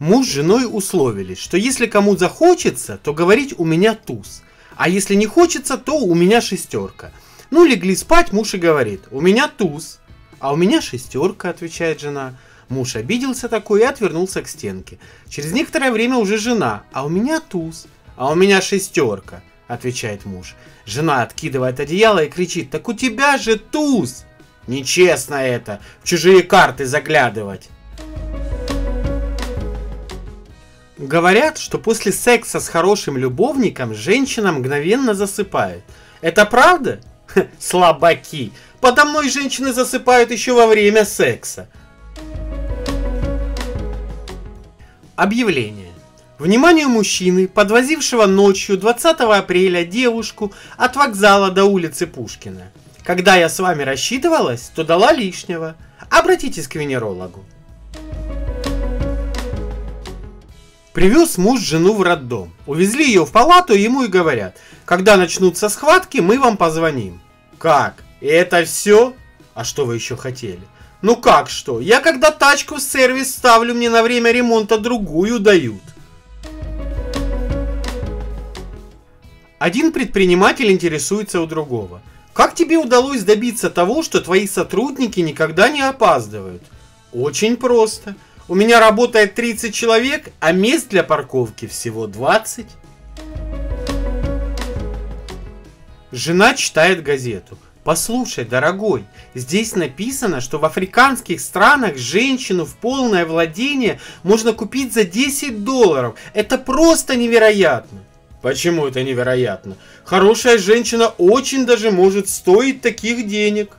Муж с женой условились, что если кому захочется, то говорить у меня туз. А если не хочется, то у меня шестерка. Ну, легли спать, муж и говорит, у меня туз. А у меня шестерка, отвечает жена. Муж обиделся такой и отвернулся к стенке. Через некоторое время уже жена, а у меня туз. А у меня шестерка, отвечает муж. Жена откидывает одеяло и кричит, так у тебя же туз. Нечестно это, в чужие карты заглядывать. Говорят, что после секса с хорошим любовником женщина мгновенно засыпает. Это правда? Ха, слабаки. Подо мной женщины засыпают еще во время секса. Объявление. Вниманию мужчины, подвозившего ночью 20 апреля девушку от вокзала до улицы Пушкина. Когда я с вами рассчитывалась, то дала лишнего. Обратитесь к венерологу. Привез муж жену в роддом. Увезли ее в палату, ему и говорят, когда начнутся схватки, мы вам позвоним. Как? И это все? А что вы еще хотели? Ну как что? Я когда тачку в сервис ставлю, мне на время ремонта другую дают. Один предприниматель интересуется у другого. Как тебе удалось добиться того, что твои сотрудники никогда не опаздывают? Очень просто. У меня работает 30 человек, а мест для парковки всего 20. Жена читает газету. Послушай, дорогой, здесь написано, что в африканских странах женщину в полное владение можно купить за 10 долларов. Это просто невероятно. Почему это невероятно? Хорошая женщина очень даже может стоить таких денег.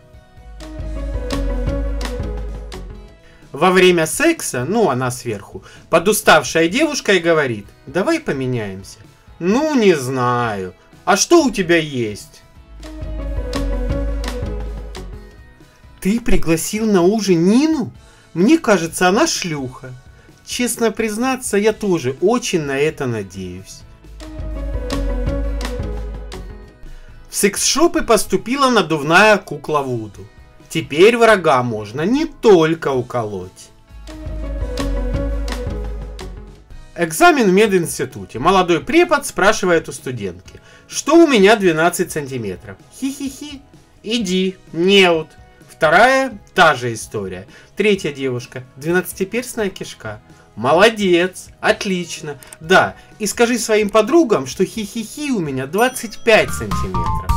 Во время секса, ну она сверху, подуставшая девушка и говорит, давай поменяемся. Ну не знаю, а что у тебя есть? Ты пригласил на ужин Нину? Мне кажется, она шлюха. Честно признаться, я тоже очень на это надеюсь. В секс-шопы поступила надувная кукла Вуду. Теперь врага можно не только уколоть. Экзамен в мединституте. Молодой препод спрашивает у студентки. Что у меня 12 сантиметров? Хи-хи-хи. Иди, неут. Вторая, та же история. Третья девушка, 12-перстная кишка. Молодец, отлично. Да, и скажи своим подругам, что хи-хи-хи у меня 25 сантиметров.